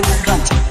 感。